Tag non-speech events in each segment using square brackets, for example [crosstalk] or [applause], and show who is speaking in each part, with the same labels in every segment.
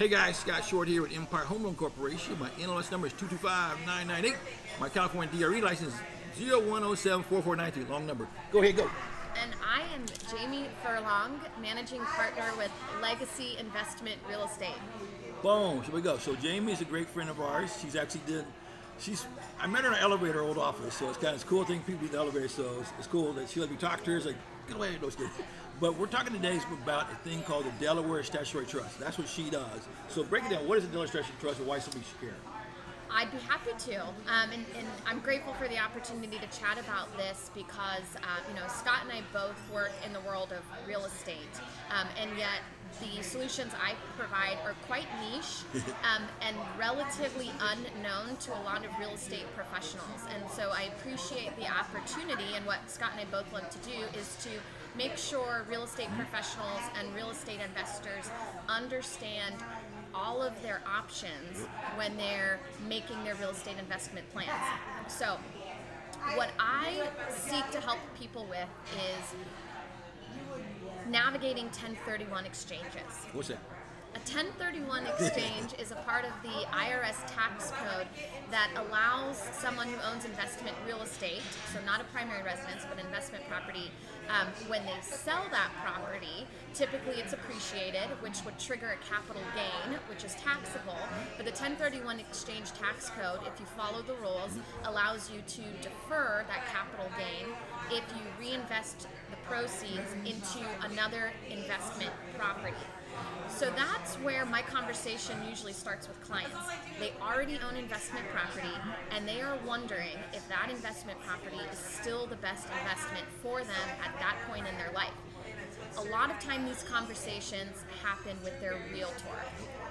Speaker 1: Hey guys, Scott Short here with Empire Home Loan Corporation. My NMLS number is 225-998. My California DRE license is 01074493. Long number. Go ahead, go.
Speaker 2: And I am Jamie Furlong, managing partner with Legacy Investment Real Estate.
Speaker 1: Boom. So we go. So Jamie is a great friend of ours. She's actually did. She's. I met her in an elevator, old office. So it's kind of it's a cool thing. People do the elevator, so it's, it's cool that she let me talk to her. It's like get away, those kids. But we're talking today about a thing called the Delaware Statutory Trust. That's what she does. So break it down. What is the Delaware Statutory Trust, and why somebody should care?
Speaker 2: I'd be happy to, um, and, and, I'm grateful for the opportunity to chat about this because uh, you know Scott and I both work in the world of real estate, um, and yet the solutions I provide are quite niche [laughs] um, and relatively unknown to a lot of real estate professionals. And so I appreciate the opportunity, and what Scott and I both love to do is to make sure real estate professionals and real estate investors understand all of their options when they're making their real estate investment plans. So, what I seek to help people with is navigating 1031 exchanges.
Speaker 1: What's that?
Speaker 2: A 1031 exchange is a part of the IRS tax code that allows someone who owns investment real estate, so not a primary residence, but investment property, um, when they sell that property, typically it's appreciated, which would trigger a capital gain, which is taxable. But the 1031 exchange tax code, if you follow the rules, allows you to defer that capital gain if you reinvest the proceeds into another investment property. So that's where my conversation usually starts with clients. They already own investment property and they are wondering if that investment property is still the best investment for them at that point in their life. A lot of time these conversations happen with their realtor.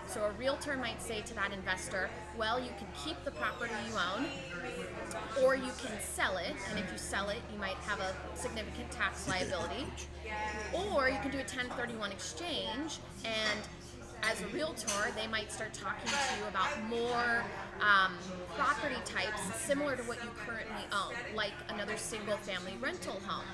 Speaker 2: So a realtor might say to that investor, well, you can keep the property you own, or you can sell it, and if you sell it, you might have a significant tax liability. Or you can do a 1031 exchange, and as a realtor, they might start talking to you about more um, property types similar to what you currently own, like another single family rental home.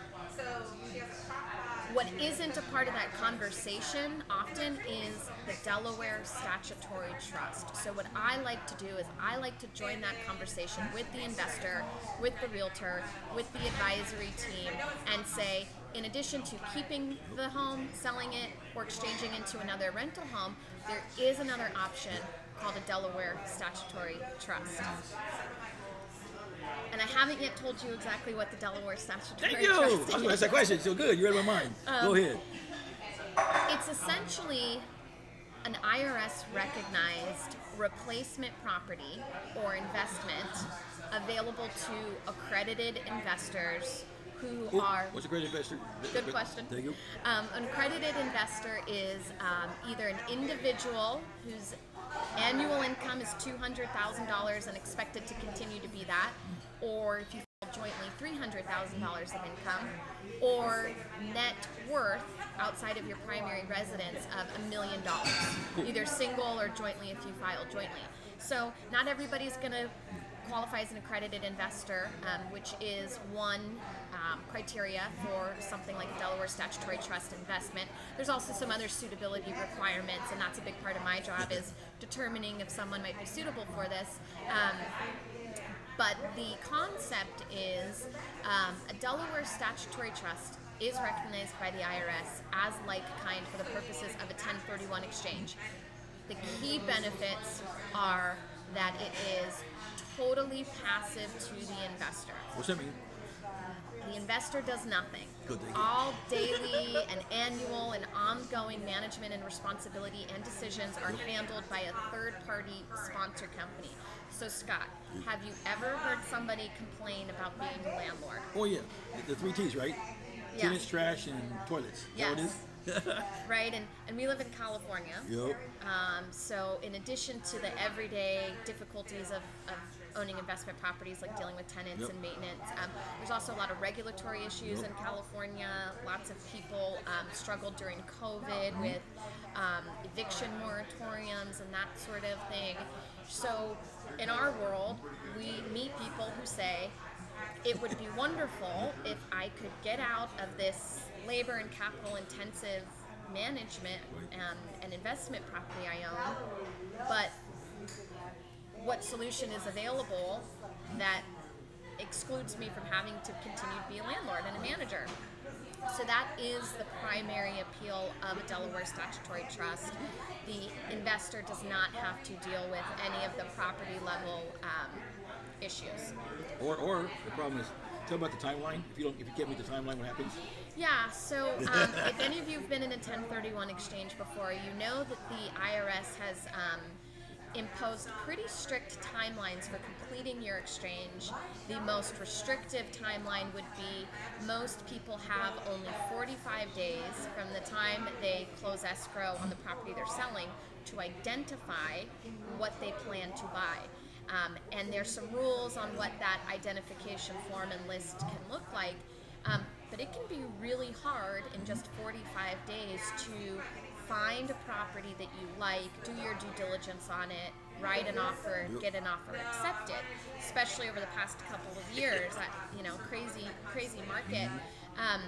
Speaker 2: What isn't a part of that conversation often is the Delaware Statutory Trust. So, what I like to do is I like to join that conversation with the investor, with the realtor, with the advisory team, and say, in addition to keeping the home, selling it, or exchanging into another rental home, there is another option called a Delaware Statutory Trust. And I haven't yet told you exactly what the Delaware Statutory
Speaker 1: Thank you. I was going to ask that question. So good. You read my mind.
Speaker 2: Um,
Speaker 1: go ahead.
Speaker 2: It's essentially an IRS recognized replacement property or investment available to accredited investors who
Speaker 1: Ooh,
Speaker 2: are
Speaker 1: What's accredited investor?
Speaker 2: Good question.
Speaker 1: Thank you.
Speaker 2: Um, an accredited investor is um, either an individual whose annual income is $200,000 and expected to continue to be that, or if you file jointly $300,000 of income, or net worth outside of your primary residence of a million dollars, either single or jointly if you file jointly. So not everybody's going to qualify as an accredited investor, um, which is one um, criteria for something like a Delaware statutory trust investment. There's also some other suitability requirements, and that's a big part of my job is determining if someone might be suitable for this. Um, but the concept is um, a Delaware statutory trust is recognized by the IRS as like kind for the purposes of a 1031 exchange. The key benefits are that it is totally passive to the investor.
Speaker 1: What's that mean?
Speaker 2: The investor does nothing.
Speaker 1: Good.
Speaker 2: All daily and annual and ongoing management and responsibility and decisions are handled by a third party sponsor company. So, Scott, have you ever heard somebody complain about being a landlord?
Speaker 1: Oh yeah, the, three T's, right?
Speaker 2: Yes.
Speaker 1: Tenants, trash, and toilets.
Speaker 2: Yes. [laughs] Right? And, and we live in California.
Speaker 1: Yep.
Speaker 2: Um, so, in addition to the everyday difficulties of, of owning investment properties, like dealing with tenants
Speaker 1: Yep.
Speaker 2: and maintenance, um, there's also a lot of regulatory issues
Speaker 1: Yep.
Speaker 2: in California. Lots of people um, struggled during COVID
Speaker 1: Mm-hmm.
Speaker 2: with um, eviction moratoriums and that sort of thing. So, in our world, we meet people who say, it would be wonderful if I could get out of this labor and capital intensive management and investment property I own, but what solution is available that excludes me from having to continue to be a landlord and a manager. So that is the primary appeal of a Delaware statutory trust. The investor does not have to deal with any of the property level um, issues.
Speaker 1: Or, or the problem is, tell about the timeline. If you don't, if you can't meet the timeline, what happens?
Speaker 2: Yeah, so um, if any of you have been in a 1031 exchange before, you know that the IRS has um, imposed pretty strict timelines for completing your exchange. The most restrictive timeline would be most people have only 45 days from the time they close escrow on the property they're selling to identify what they plan to buy. Um, and there's some rules on what that identification form and list can look like. Um, but it can be really hard in just 45 days to find a property that you like, do your due diligence on it, write an offer, get an offer accepted. Especially over the past couple of years, you know, crazy, crazy market. Um,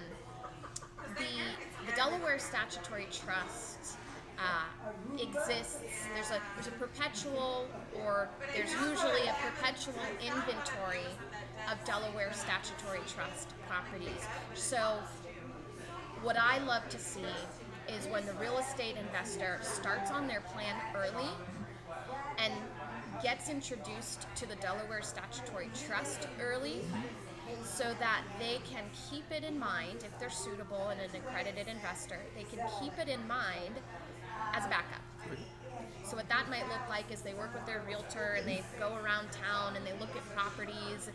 Speaker 2: the the Delaware Statutory Trust uh, exists. There's a there's a perpetual, or there's usually a perpetual inventory of Delaware Statutory Trust properties. So, what I love to see is when the real estate investor starts on their plan early and gets introduced to the Delaware Statutory Trust early so that they can keep it in mind if they're suitable and an accredited investor, they can keep it in mind as a backup. So what that might look like is they work with their realtor and they go around town and they look at properties,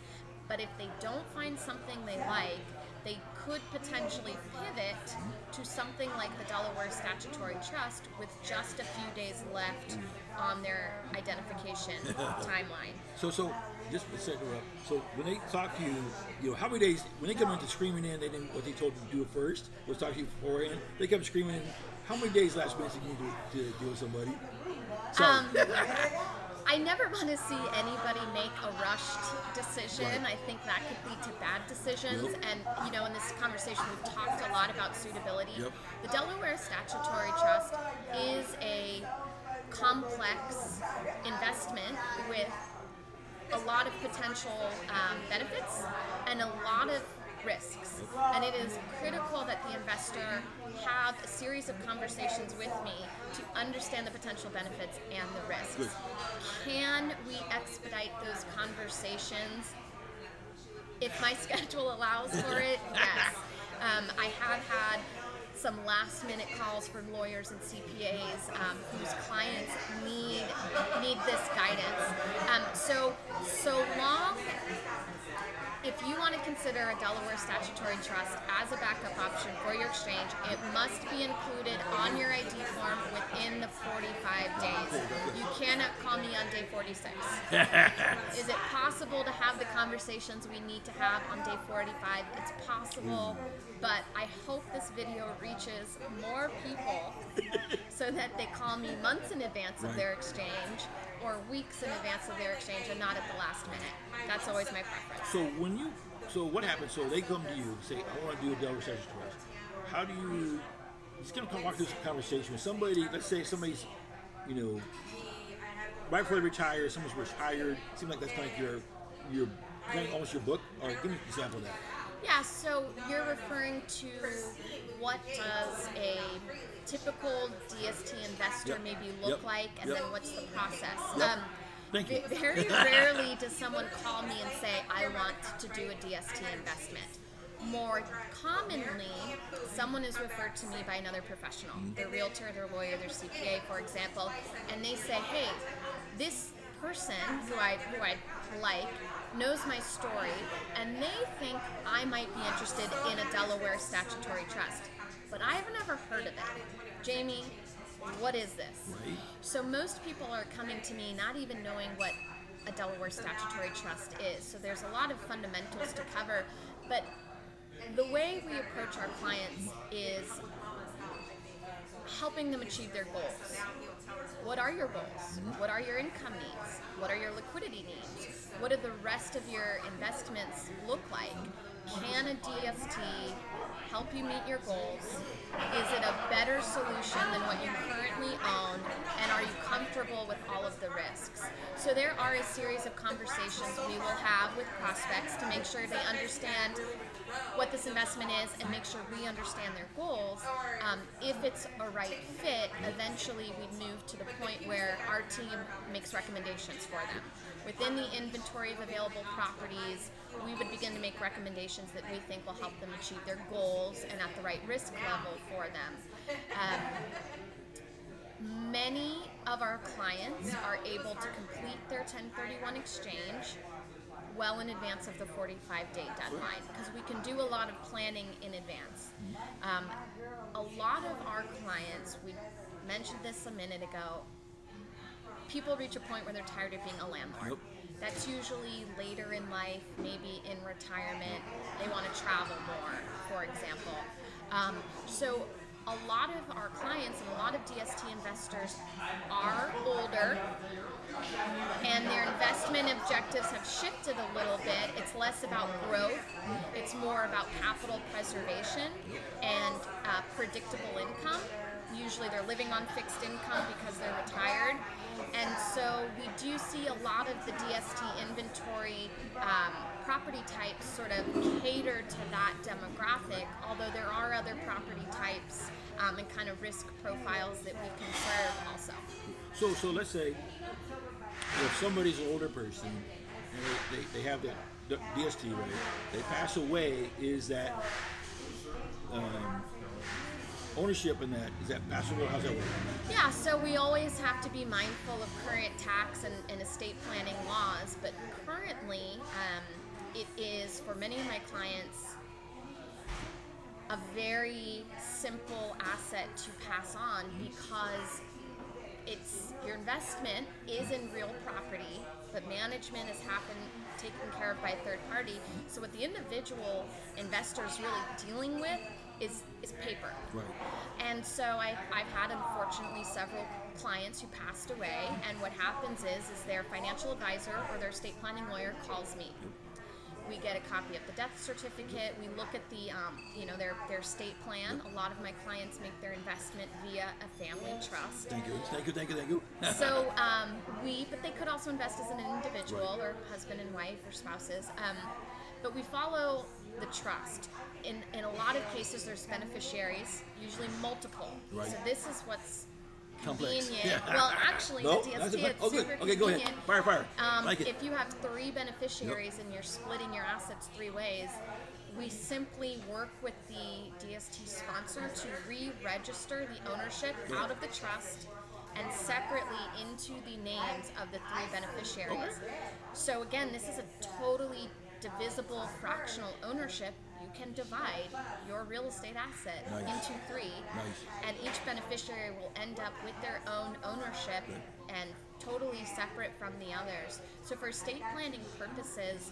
Speaker 2: but if they don't find something they like, they could potentially pivot to something like the Delaware Statutory Trust with just a few days left on their identification [laughs] timeline.
Speaker 1: So, so just to set her up. So when they talk to you, you know, how many days when they come into screaming in, they didn't what they told you to do first was talk to you beforehand. They come screaming in. How many days last minute do you need to, deal with somebody? Sorry.
Speaker 2: Um, [laughs] I never want to see anybody make a rushed decision. I think that could lead to bad decisions.
Speaker 1: Yep.
Speaker 2: And, you know, in this conversation, we've talked a lot about suitability.
Speaker 1: Yep.
Speaker 2: The Delaware Statutory Trust is a complex investment with a lot of potential um, benefits and a lot of risks. And it is critical that the investor have a series of conversations with me to understand the potential benefits and the risks.
Speaker 1: Good.
Speaker 2: Can we expedite those conversations? If my [laughs] schedule allows for it, [laughs] yes. Um, I have had some last minute calls from lawyers and CPAs um, whose clients need need this guidance. Um, so so long if you want to consider a Delaware statutory trust as a backup option for your exchange, it must be included on your ID form within the 45 days. Cannot call me on day 46. [laughs] Is it possible to have the conversations we need to have on day 45? It's possible, but I hope this video reaches more people so that they call me months in advance of
Speaker 1: Right.
Speaker 2: their exchange or weeks in advance of their exchange and not at the last minute. That's always my preference.
Speaker 1: So when you, so what happens? So they come to you and say, I want to do a Delaware Statutory Trust. How do you? Just gonna come walk through this conversation with somebody. Let's say somebody's, you know, right before they retire, someone's retired. Seems like that's kind of like your, your, kind of almost your book. Or give me an example of that.
Speaker 2: Yeah, so you're referring to what does a typical DST investor
Speaker 1: Yep.
Speaker 2: maybe look
Speaker 1: Yep.
Speaker 2: like, and
Speaker 1: Yep.
Speaker 2: then what's the process?
Speaker 1: Um, you.
Speaker 2: Very [laughs] rarely does someone call me and say, I want to do a DST investment. More commonly, someone is referred to me by another professional, mm-hmm. their realtor, their lawyer, their CPA, for example, and they say, hey, this person who I who I like knows my story, and they think I might be interested in a Delaware statutory trust, but I've never heard of it. Jamie, what is this?
Speaker 1: Right.
Speaker 2: So most people are coming to me not even knowing what a Delaware statutory trust is. So there's a lot of fundamentals to cover, but the way we approach our clients is helping them achieve their goals. What are your goals? What are your income needs? What are your liquidity needs? What do the rest of your investments look like? Can a DST help you meet your goals? Is it a better solution than what you currently own? And are you comfortable with all of the risks? So there are a series of conversations we will have with prospects to make sure they understand what this investment is and make sure we understand their goals. Um, if it's a right fit, eventually we'd move to the point where our team makes recommendations for them. Within the inventory of available properties, we would begin to make recommendations that we think will help them achieve their goals and at the right risk level for them. Um, many of our clients are able to complete their 1031 exchange well in advance of the 45 day deadline because we can do a lot of planning in advance. Um, a lot of our clients, we mentioned this a minute ago, people reach a point where they're tired of being a landlord. That's usually later in life, maybe in retirement. They want to travel more, for example. Um, so, a lot of our clients and a lot of DST investors are older and their investment objectives have shifted a little bit. It's less about growth, it's more about capital preservation and uh, predictable income. Usually they're living on fixed income because they're retired. And so we do see a lot of the DST inventory um, property types sort of cater to that demographic, although there are other property types um, and kind of risk profiles that we can serve also.
Speaker 1: So, so let's say if somebody's an older person and they, they, they have that DST right? they pass away, is that um, ownership in that, is that passable? How's that work?
Speaker 2: Yeah, so we always have to be mindful of current tax and, and estate planning laws, but currently um, it is for many of my clients a very simple asset to pass on because it's your investment is in real property, but management is happen taken care of by a third party. So what the individual investor is really dealing with is is paper.
Speaker 1: Right.
Speaker 2: And so I, I've had unfortunately several clients who passed away, and what happens is is their financial advisor or their estate planning lawyer calls me. We get a copy of the death certificate. We look at the, um, you know, their their estate plan. A lot of my clients make their investment via a family trust.
Speaker 1: Thank you, thank you, thank you, thank you. [laughs]
Speaker 2: So um, we, but they could also invest as an individual
Speaker 1: Right.
Speaker 2: or husband and wife or spouses. Um, but we follow the trust. In in a lot of cases, there's beneficiaries, usually multiple.
Speaker 1: Right.
Speaker 2: So this is what's
Speaker 1: Complex.
Speaker 2: convenient. Well, actually,
Speaker 1: No,
Speaker 2: the DST it's
Speaker 1: oh, good.
Speaker 2: super
Speaker 1: Okay, go ahead. Fire, fire.
Speaker 2: Um,
Speaker 1: Like.
Speaker 2: If you have three beneficiaries and you're splitting your assets three ways, we simply work with the DST sponsor to re-register the ownership out of the trust and separately into the names of the three beneficiaries. So again, this is a totally divisible fractional ownership. You can divide your real estate asset
Speaker 1: Nice.
Speaker 2: into three,
Speaker 1: Nice.
Speaker 2: and each beneficiary will end up with their own ownership and totally separate from the others. So, for estate planning purposes,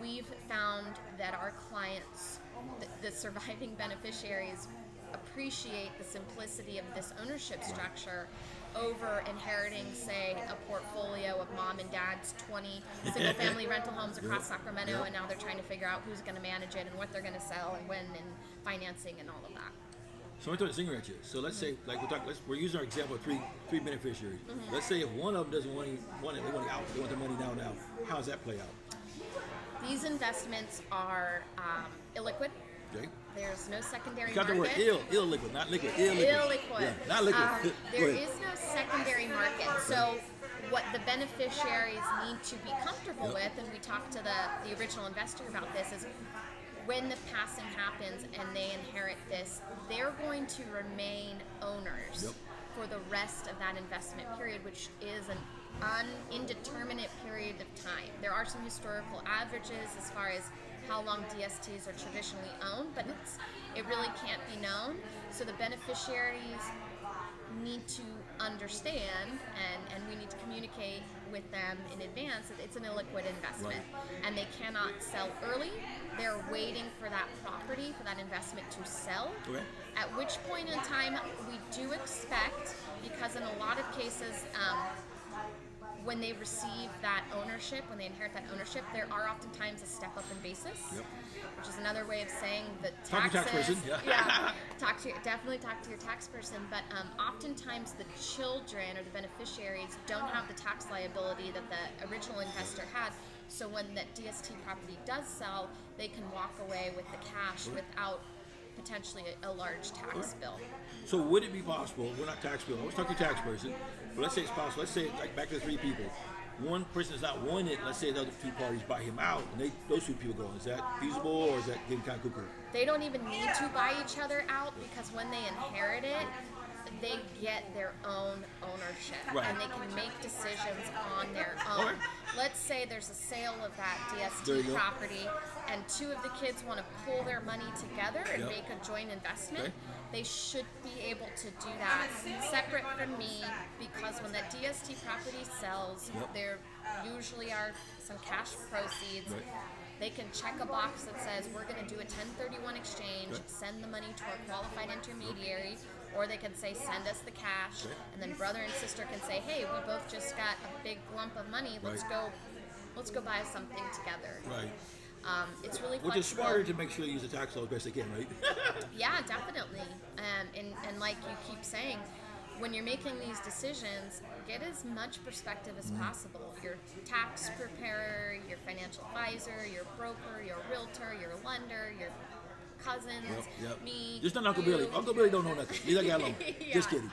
Speaker 2: we've found that our clients, the, the surviving [laughs] beneficiaries, appreciate the simplicity of this ownership structure over inheriting, say, a portfolio of mom and dad's 20 single family [laughs] rental homes across Sacramento,
Speaker 1: Yep.
Speaker 2: and now they're trying to figure out who's going to manage it and what they're going to sell and when and financing and all of that.
Speaker 1: So I'm throwing a singer at you. So let's say, like we're talking, let's, we're using our example of three three beneficiaries.
Speaker 2: Mm-hmm.
Speaker 1: Let's say if one of them doesn't want, any, want it, they want it out, they want the money now, now. How does that play out?
Speaker 2: These investments are um, illiquid.
Speaker 1: Okay.
Speaker 2: There's no secondary
Speaker 1: Got the word
Speaker 2: market.
Speaker 1: ill, illiquid, not liquid, illiquid.
Speaker 2: Illiquid.
Speaker 1: Yeah, not liquid.
Speaker 2: Um, there is no secondary market. So what the beneficiaries need to be comfortable
Speaker 1: Yep.
Speaker 2: with, and we talked to the, the original investor about this, is when the passing happens and they inherit this, they're going to remain owners
Speaker 1: Yep.
Speaker 2: for the rest of that investment period, which is an un, indeterminate period of time. There are some historical averages as far as how long DSTs are traditionally owned, but it's it really can't be known. So the beneficiaries need to understand and, and we need to communicate with them in advance that it's an illiquid investment and they cannot sell early. They're waiting for that property, for that investment to sell.
Speaker 1: Okay.
Speaker 2: At which point in time we do expect, because in a lot of cases, um, when they receive that ownership, when they inherit that ownership, there are oftentimes a step up in basis,
Speaker 1: Yep.
Speaker 2: which is another way of saying the
Speaker 1: Talk to your tax
Speaker 2: taxes.
Speaker 1: person, yeah. [laughs]
Speaker 2: talk to your, definitely talk to your tax person. But um, oftentimes the children or the beneficiaries don't have the tax liability that the original investor had. So when that DST property does sell, they can walk away with the cash without potentially a, a large tax bill.
Speaker 1: So would it be possible? We're not tax bill. I was talking to a tax person, but let's say it's possible. Let's say like back to the three people. One person is not wanted. Let's say the other two parties buy him out, and they those two people go. Is that feasible, or is that getting kind of cuckoo?
Speaker 2: They don't even need to buy each other out because when they inherit it, they get their own ownership
Speaker 1: Right.
Speaker 2: and they can make decisions on their own.
Speaker 1: Okay.
Speaker 2: Let's say there's a sale of that DST property and two of the kids want to pull their money together and
Speaker 1: Yep.
Speaker 2: make a joint investment.
Speaker 1: Okay.
Speaker 2: They should be able to do that separate from me because when that DST property sells,
Speaker 1: Yep.
Speaker 2: there usually are some cash proceeds.
Speaker 1: Right.
Speaker 2: They can check a box that says we're going to do a 1031 exchange,
Speaker 1: Right.
Speaker 2: send the money to a qualified intermediary, or they can say send us the cash, and then brother and sister can say, hey, we both just got a big lump of money. Let's
Speaker 1: Right.
Speaker 2: go, let's go buy something together.
Speaker 1: Right.
Speaker 2: Um, it's really
Speaker 1: Which is smarter to make sure you use the tax law as best they can, right? [laughs]
Speaker 2: Yeah, definitely. Um, and, and like you keep saying, when you're making these decisions, get as much perspective as
Speaker 1: Mm-hmm.
Speaker 2: possible. Your tax preparer, your financial advisor, your broker, your realtor, your lender, your cousins,
Speaker 1: Yep, yep.
Speaker 2: me.
Speaker 1: Just not Uncle
Speaker 2: you.
Speaker 1: Billy. Uncle Billy don't know nothing. He's like alone. [laughs] Just kidding.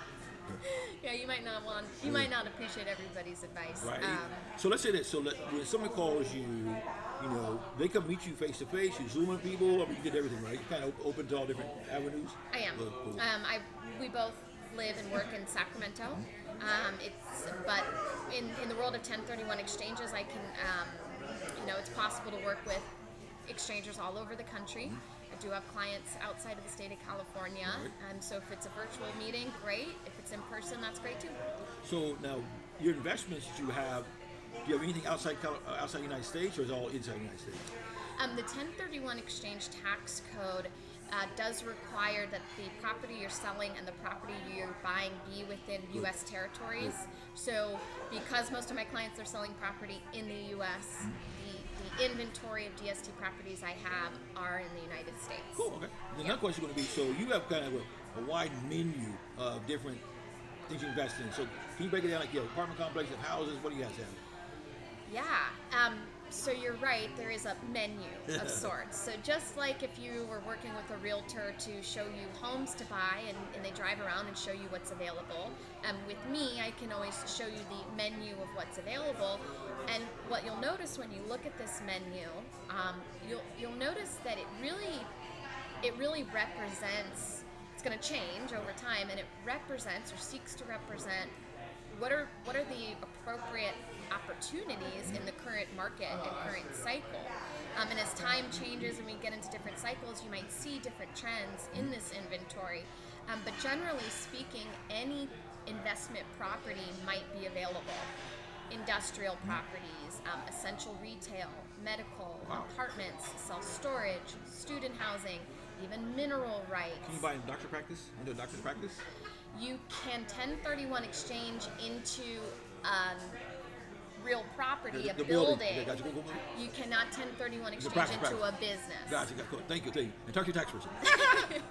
Speaker 2: Yeah, you might not want, you might not appreciate everybody's advice.
Speaker 1: Right.
Speaker 2: Um,
Speaker 1: so let's say that. So let, when someone calls you, you know, they come meet you face to face. You zoom zooming people. I mean, you did everything, right? You're kind of open to all different avenues.
Speaker 2: I am.
Speaker 1: Cool.
Speaker 2: Um, I we both live and work in Sacramento. Um, it's but in, in the world of 1031 exchanges, I can um, you know it's possible to work with exchangers all over the country. I do have clients outside of the state of California,
Speaker 1: Right.
Speaker 2: and so if it's a virtual meeting, great. If it's in person, that's great too.
Speaker 1: So now, your investments that you have, do you have anything outside uh, outside the United States, or is it all inside the United States?
Speaker 2: Um, the 1031 exchange tax code uh, does require that the property you're selling and the property you're buying be within U.S. territories. So, because most of my clients are selling property in the U.S., the inventory of DST properties I have are in the United States.
Speaker 1: Cool. Okay. The another question is going to be: so you have kind of a, a wide menu of different things you invest in. So can you break it down like your apartment complex, of houses? What do you guys have?
Speaker 2: Yeah. Um, so you're right. There is a menu of [laughs] sorts. So just like if you were working with a realtor to show you homes to buy, and, and they drive around and show you what's available, um, with me, I can always show you the menu of what's available. And what you'll notice when you look at this menu, um, you'll you'll notice that it really it really represents. It's going to change over time, and it represents or seeks to represent what are what are the appropriate opportunities in the current market and current cycle. Um, and as time changes and we get into different cycles, you might see different trends in this inventory. Um, but generally speaking, any investment property might be available. Industrial properties, um, essential retail, medical,
Speaker 1: Wow.
Speaker 2: apartments, self storage, student housing, even mineral rights.
Speaker 1: Can you buy a doctor practice? Into a doctor's practice?
Speaker 2: You can 1031 exchange into um, real property,
Speaker 1: The-
Speaker 2: a
Speaker 1: the
Speaker 2: building.
Speaker 1: building. Okay, gotcha. Go, go, go.
Speaker 2: You cannot 1031 exchange
Speaker 1: practice,
Speaker 2: into
Speaker 1: practice.
Speaker 2: a business.
Speaker 1: Gotcha. Got cool. Thank you. Thank you. And talk to your tax person. [laughs]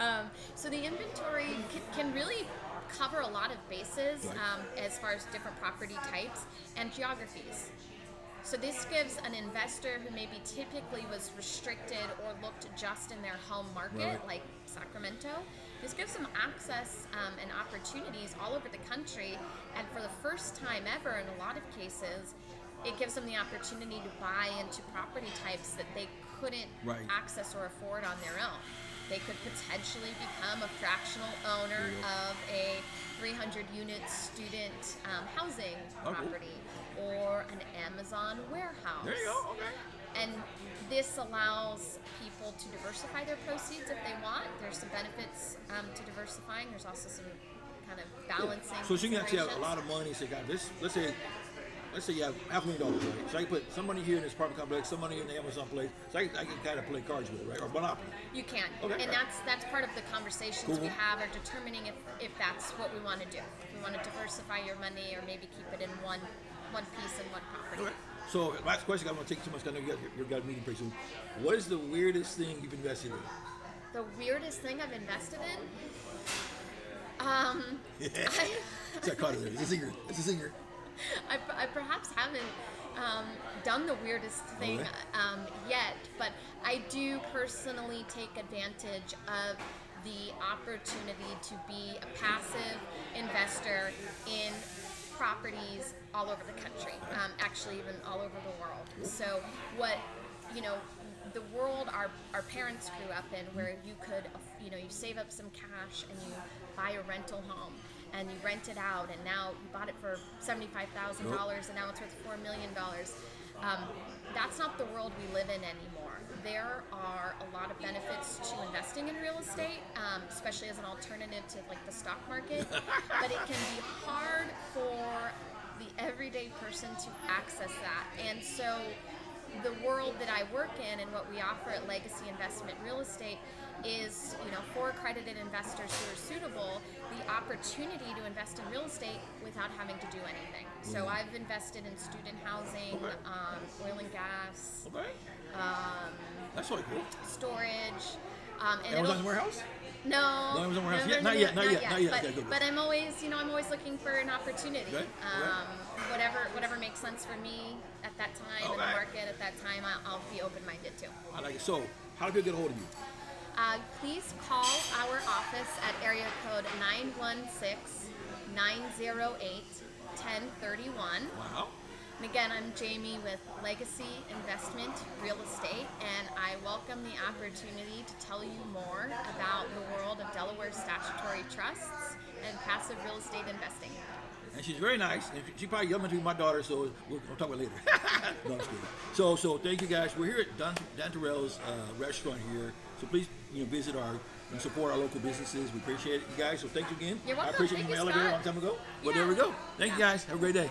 Speaker 2: Um, so the inventory can, can really cover a lot of bases
Speaker 1: Right.
Speaker 2: um, as far as different property types and geographies. So this gives an investor who maybe typically was restricted or looked just in their home market,
Speaker 1: Right.
Speaker 2: like Sacramento, this gives them access um, and opportunities all over the country. And for the first time ever, in a lot of cases, it gives them the opportunity to buy into property types that they couldn't
Speaker 1: Right.
Speaker 2: access or afford on their own. They could potentially become a fractional owner
Speaker 1: Yeah.
Speaker 2: of a 300 unit student um, housing
Speaker 1: Oh, cool.
Speaker 2: property or an Amazon warehouse.
Speaker 1: There you go. Okay.
Speaker 2: And this allows people to diversify their proceeds if they want. There's some benefits um, to diversifying. There's also some kind of balancing.
Speaker 1: So you can actually have a lot of money. Say, God, this. Let's say, let's say you have half a million dollars, right? So I can put some money here in this apartment complex, some money in the Amazon place. So I, can- I can kind of play cards with it, right? Or Monopoly.
Speaker 2: You can,
Speaker 1: Okay.
Speaker 2: and that's that's part of the conversations
Speaker 1: Cool.
Speaker 2: we have are determining if, if that's what we want to do. If we want to diversify your money or maybe keep it in one one piece in one property.
Speaker 1: Okay. So last question. I don't want to take too much. know you got you got a meeting pretty soon. What is the weirdest thing you've invested in?
Speaker 2: The weirdest thing I've invested in. Um, [laughs] I,
Speaker 1: I caught it there. It's a singer. It's a singer.
Speaker 2: I, I perhaps haven't um, done the weirdest thing
Speaker 1: Okay.
Speaker 2: um, yet, but I do personally take advantage of the opportunity to be a passive investor in properties all over the country, um, actually, even all over the world. So, what you know, the world our, our parents grew up in, where you could, you know, you save up some cash and you buy a rental home and you rent it out, and now you bought it for seventy-five thousand dollars, and now it's worth four million dollars. Um, that's not the world we live in anymore. There are a lot of benefits to investing in real estate, um, especially as an alternative to like the stock market. [laughs] but it can be hard for the everyday person to access that, and so the world that I work in and what we offer at Legacy Investment Real Estate is, you know, for accredited investors who are suitable, the opportunity to invest in real estate without having to do anything. So I've invested in student housing,
Speaker 1: Okay.
Speaker 2: um, oil and gas,
Speaker 1: Okay.
Speaker 2: um,
Speaker 1: That's really cool.
Speaker 2: storage. Um, and
Speaker 1: Amazon warehouse.
Speaker 2: no,
Speaker 1: No Amazon warehouse
Speaker 2: no,
Speaker 1: yet?
Speaker 2: no,
Speaker 1: Not
Speaker 2: no,
Speaker 1: yet, not yet, not yet.
Speaker 2: But,
Speaker 1: Okay, good, good.
Speaker 2: but I'm always, you know, I'm always looking for an opportunity.
Speaker 1: Okay.
Speaker 2: Um, whatever, whatever makes sense for me at that time in the market at that time, I'll, I'll be open-minded to.
Speaker 1: I like it. So, how do people get a hold of you?
Speaker 2: Uh, please call our office at area code 916-908-1031.
Speaker 1: Wow.
Speaker 2: And again, I'm Jamie with Legacy Investment Real Estate, and I welcome the opportunity to tell you more about the world of Delaware statutory trusts and passive real estate investing.
Speaker 1: And she's very nice. And she probably younger than my daughter, so we'll, we'll talk about it later. [laughs] no. So, so thank you guys. We're here at Dan, Dan Terrell's uh, restaurant here. So please, you know, visit our and support our local businesses. We appreciate it, you guys. So thank you again.
Speaker 2: You're welcome.
Speaker 1: I appreciate
Speaker 2: Thank
Speaker 1: you from elevator a long time ago. Well,
Speaker 2: Yeah.
Speaker 1: there we go. Thank you guys. Have a great day.